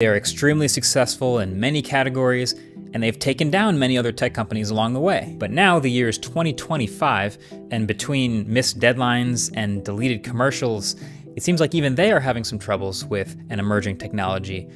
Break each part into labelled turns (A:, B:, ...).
A: They are extremely successful in many categories, and they've taken down many other tech companies along the way. But now the year is 2025, and between missed deadlines and deleted commercials, it seems like even they are having some troubles with an emerging technology,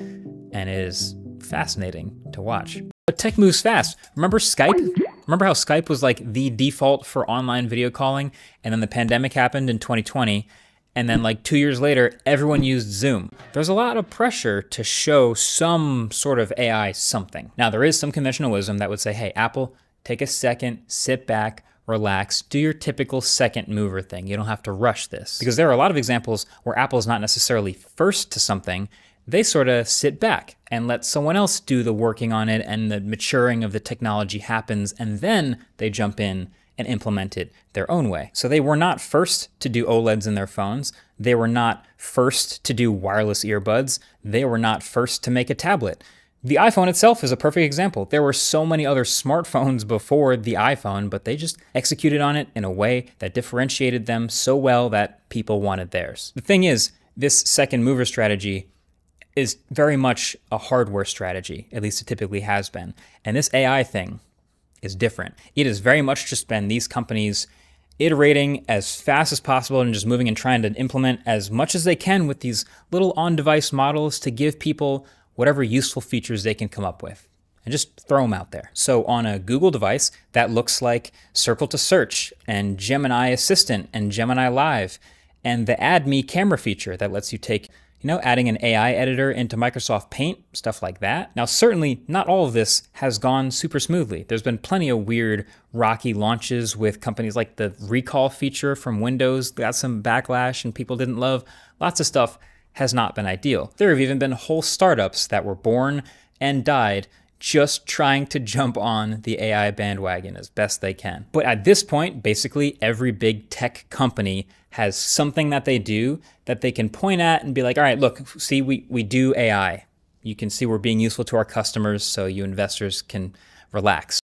A: and it is fascinating to watch. But tech moves fast. Remember Skype? Remember how Skype was like the default for online video calling, and then the pandemic happened in 2020, and then like two years later, everyone used Zoom. There's a lot of pressure to show some sort of AI something. Now, there is some conventional wisdom that would say, hey, Apple, take a second, sit back, relax, do your typical second mover thing. You don't have to rush this. Because there are a lot of examples where Apple is not necessarily first to something, they sort of sit back and let someone else do the working on it and the maturing of the technology happens, and then they jump in and implement it their own way. So they were not first to do OLEDs in their phones. They were not first to do wireless earbuds. They were not first to make a tablet. The iPhone itself is a perfect example. There were so many other smartphones before the iPhone, but they just executed on it in a way that differentiated them so well that people wanted theirs. The thing is, this second mover strategy is very much a hardware strategy, at least it typically has been. And this AI thing, is different. It is very much just been these companies iterating as fast as possible and just moving and trying to implement as much as they can with these little on device models to give people whatever useful features they can come up with and just throw them out there. So on a Google device, that looks like Circle to Search and Gemini Assistant and Gemini Live and the Add Me camera feature that lets you take you know, adding an AI editor into Microsoft Paint, stuff like that. Now, certainly not all of this has gone super smoothly. There's been plenty of weird, rocky launches with companies like the recall feature from Windows, got some backlash and people didn't love. Lots of stuff has not been ideal. There have even been whole startups that were born and died just trying to jump on the AI bandwagon as best they can. But at this point, basically every big tech company has something that they do that they can point at and be like, all right, look, see, we, we do AI. You can see we're being useful to our customers, so you investors can relax.